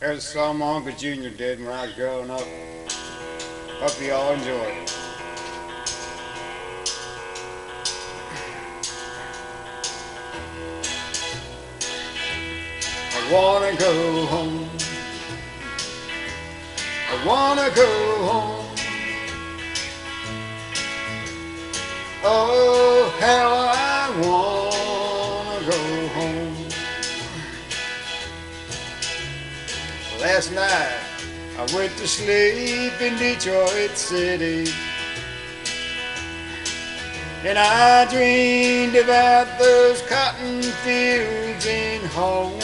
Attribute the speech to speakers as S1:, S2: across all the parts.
S1: There's my Uncle Junior did when I was growing up. Hope you all enjoy it. I wanna go home. I wanna go home. Oh, how Last night I went to sleep in Detroit City. And I dreamed about those cotton fields in home.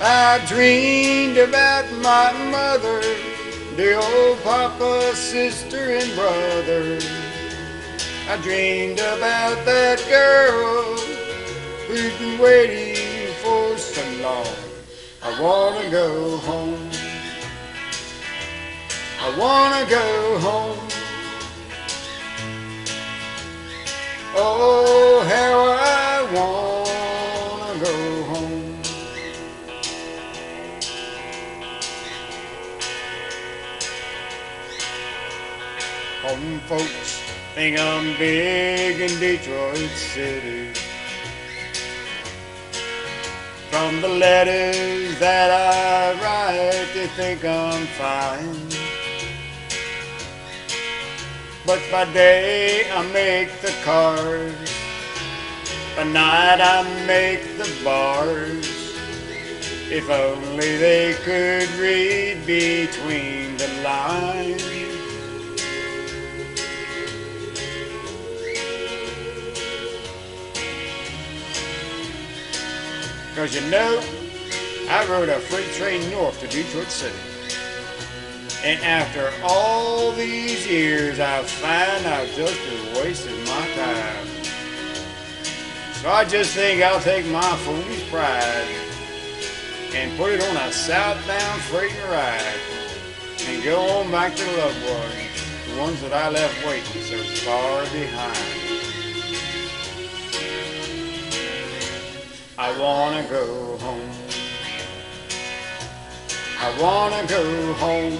S1: I dreamed about my mother, the old papa, sister, and brother. I dreamed about that girl who'd been waiting so long. I wanna go home. I wanna go home. Oh, how I wanna go home. Home folks think I'm big in Detroit City. From the letters that I write, they think I'm fine. But by day I make the cars, by night I make the bars. If only they could read between Cause you know, I rode a freight train north to Detroit City. And after all these years, I find I've just wasting my time. So I just think I'll take my foolish pride and put it on a southbound freight and ride and go on back to loved ones, the ones that I left waiting so far behind. I wanna go home. I wanna go home.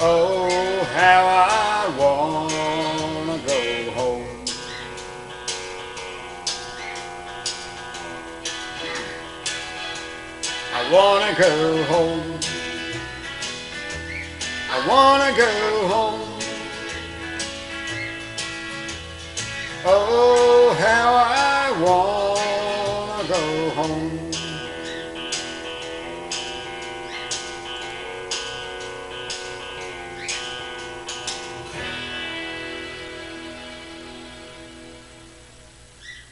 S1: Oh, how I wanna go home. I wanna go home. I wanna go home. Oh, how I wanna go home.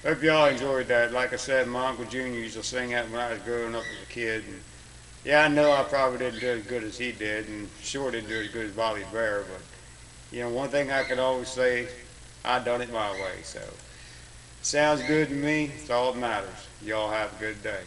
S1: Hope y'all enjoyed that. Like I said, my Uncle Junior used to sing that when I was growing up as a kid. And yeah, I know I probably didn't do as good as he did, and sure didn't do as good as Bobby Bare, but you know, one thing I can always say, I done it my way. So, sounds good to me. It's all that matters. Y'all have a good day.